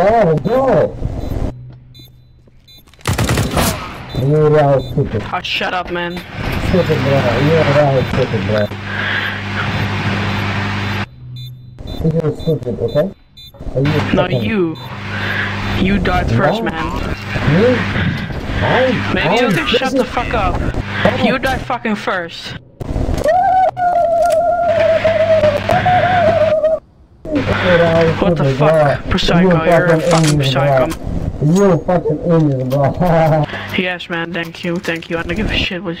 Go, go! You're real stupid. Oh, shut up, man. Stupid, bro. You're real stupid, bro. You're stupid, okay? Are you No, you. You died first, No. man. Me? I, Maybe I, you can shut the fuck up. You died fucking first. What the fuck, Psycho? You're a fucking psycho. You're fucking idiot, bro. Yes, man. Thank you. Thank you. I don't give a shit. What?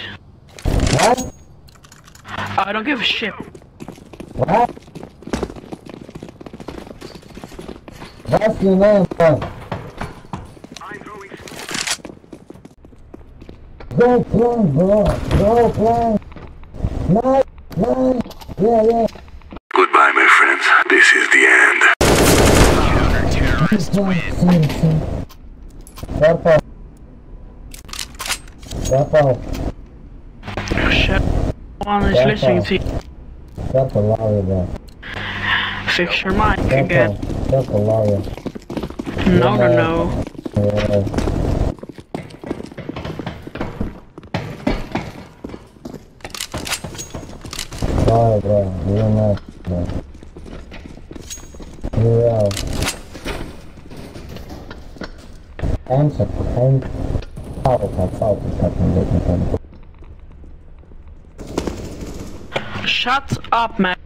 what? I don't give a shit. What? What's your name, bro? Go play, bro. Go play. No, no. Yeah, yeah. Purple. Purple. Shit. One is listening to you. Purple lawyer, bro. Fix your mic Purple. again. Purple lawyer. No, no, no. Yeah. Sorry, bro. You're not, bro. Real. Salta, salta, salta, Shut up, man.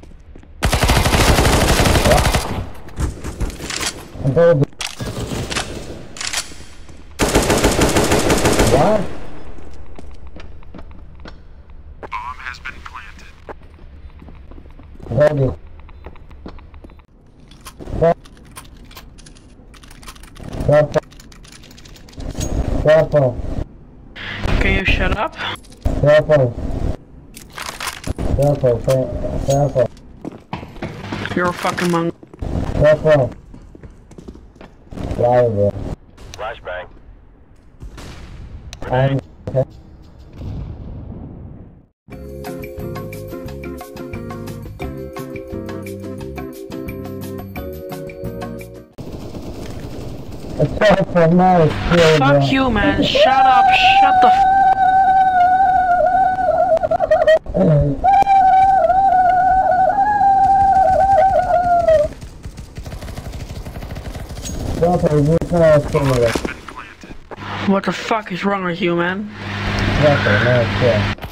What? Bomb has been planted. Baby. Purple. Purple. Can you shut up? Purple. Purple. Purple. Purple. You're a fucking monk. Purple. Liar, bro. Flashbang. I'm... Okay. Fuck you, man. Shut up. Shut the f-. What the fuck is wrong with you, man? Purple, nice kill.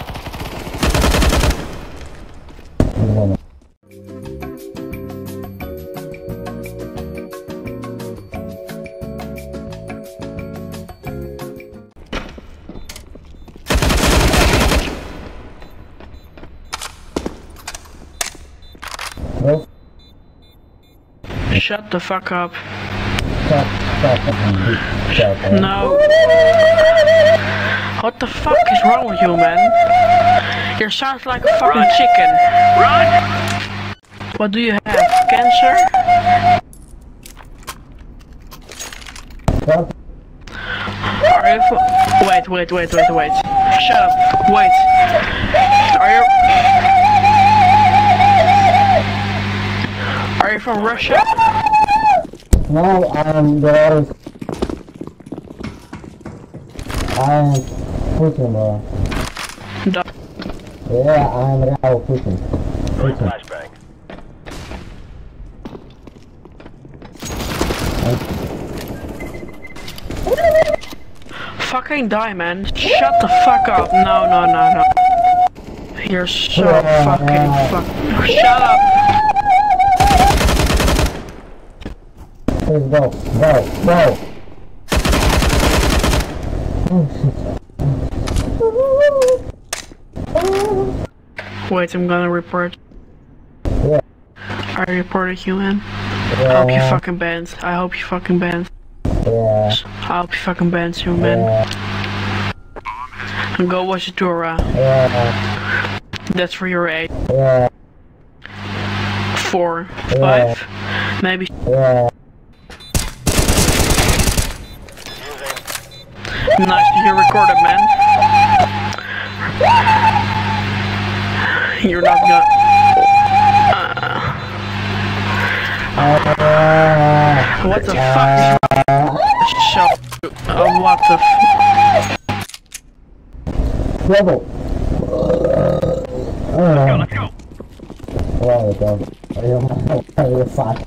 Nope. Shut the fuck up. Stop, stop, stop, stop. No. What the fuck is wrong with you, man? You sound like a fucking chicken. Run! What do you have? Cancer? Stop. Are you Wait, wait, wait, wait, wait. Shut up. Wait. Are you... from Russia? No, I'm the. I'm Putin, uh. bro. Da- Yeah, I'm real Putin. Putin. flashbang. Fucking die, man. Shut the fuck up. No, no, no, no. You're so fucking fuck. Shut up. Please go, go, go. Wait, I'm gonna report. Yeah. I reported you, man. I hope you fucking banned. I hope you fucking banned. yeah, I hope you fucking banned you, man. yeah, And go watch the Dora. yeah, That's for your age. yeah, Four, five, maybe. Nice to hear recorded, man. You're not gonna. Ah, What the fuck is show? Oh, what the f- Trouble. Uh, Let's go. There we go. Are you fuck?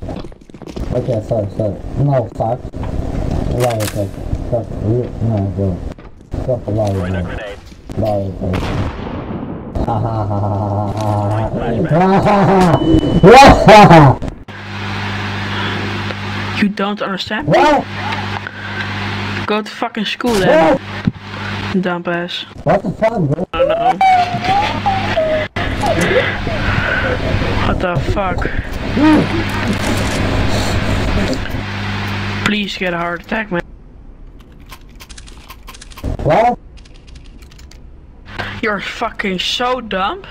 Okay, sorry, sorry. No, fuck. There we go. Fuck you. Fuck. Grenade. Ha ha ha ha ha ha ha ha ha You don't understand me? What? Go to fucking school then. Dump ass. What the fuck, bro? I don't know. What the fuck? Hmm. Please get a heart attack, man. What? You're fucking so dumb.